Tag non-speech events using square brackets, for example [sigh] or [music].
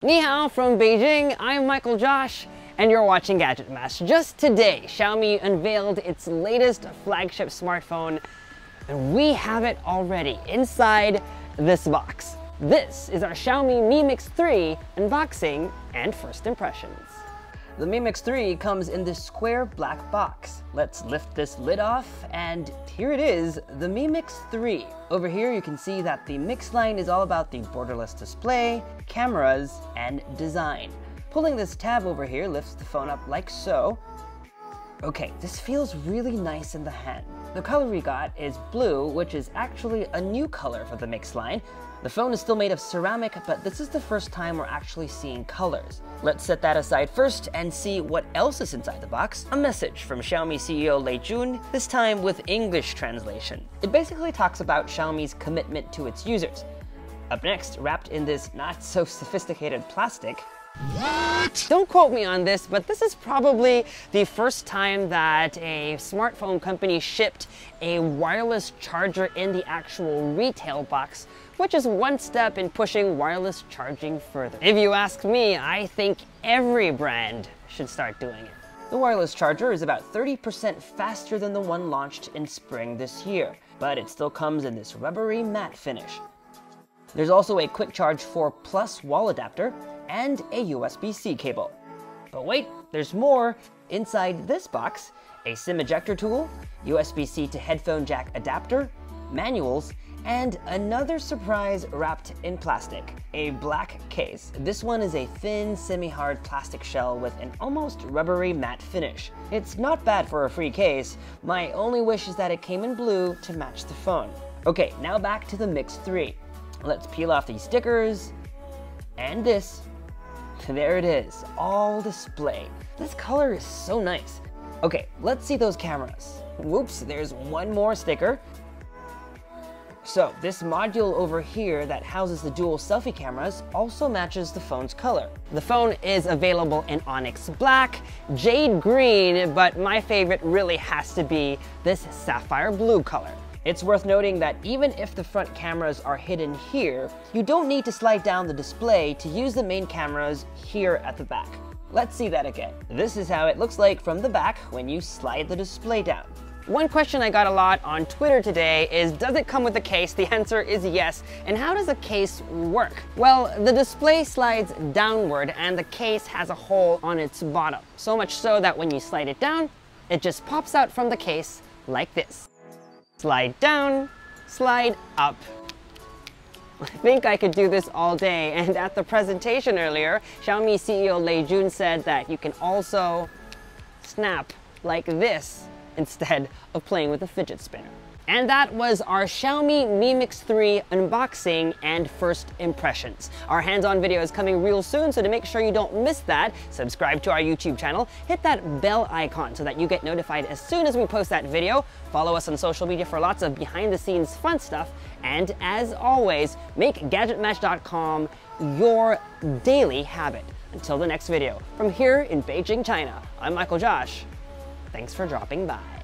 Ni hao from Beijing, I'm Michael Josh, and you're watching GadgetMatch. Just today, Xiaomi unveiled its latest flagship smartphone, and we have it already inside this box. This is our Xiaomi Mi Mix 3 unboxing and first impressions. The Mi Mix 3 comes in this square black box. Let's lift this lid off, and here it is, the Mi Mix 3. Over here you can see that the Mix line is all about the borderless display, cameras, and design. Pulling this tab over here lifts the phone up like so. Okay, this feels really nice in the hand. The color we got is blue, which is actually a new color for the Mix line. The phone is still made of ceramic, but this is the first time we're actually seeing colors. Let's set that aside first and see what else is inside the box. A message from Xiaomi CEO Lei Jun, this time with English translation. It basically talks about Xiaomi's commitment to its users. Up next, wrapped in this not so sophisticated plastic, what? Don't quote me on this, but this is probably the first time that a smartphone company shipped a wireless charger in the actual retail box, which is one step in pushing wireless charging further. If you ask me, I think every brand should start doing it. The wireless charger is about 30% faster than the one launched in spring this year, but it still comes in this rubbery matte finish. There's also a quick charge 4 plus wall adapter and a USB-C cable. But wait, there's more. Inside this box, a SIM ejector tool, USB-C to headphone jack adapter, manuals, and another surprise wrapped in plastic, a black case. This one is a thin, semi-hard plastic shell with an almost rubbery matte finish. It's not bad for a free case. My only wish is that it came in blue to match the phone. Okay, now back to the Mix 3. Let's peel off these stickers, and this. There it is, all displayed. This color is so nice. Okay, let's see those cameras. Whoops, there's one more sticker. So this module over here that houses the dual selfie cameras also matches the phone's color. The phone is available in Onyx Black, Jade Green, but my favorite really has to be this Sapphire Blue color. It's worth noting that even if the front cameras are hidden here, you don't need to slide down the display to use the main cameras here at the back. Let's see that again. This is how it looks like from the back when you slide the display down. One question I got a lot on Twitter today is, does it come with a case? The answer is yes. And how does a case work? Well, the display slides downward and the case has a hole on its bottom. So much so that when you slide it down, it just pops out from the case like this. Slide down, slide up. I think I could do this all day. [laughs] And at the presentation earlier, Xiaomi CEO Lei Jun said that you can also snap like this instead of playing with a fidget spinner. And that was our Xiaomi Mi Mix 3 unboxing and first impressions. Our hands-on video is coming real soon, so to make sure you don't miss that, subscribe to our YouTube channel, hit that bell icon so that you get notified as soon as we post that video, follow us on social media for lots of behind-the-scenes fun stuff, and as always, make GadgetMatch.com your daily habit. Until the next video, from here in Beijing, China, I'm Michael Josh. Thanks for dropping by.